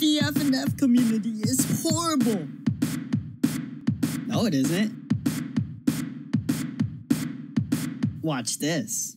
The FNF community is horrible. No, it isn't. Watch this.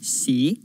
See?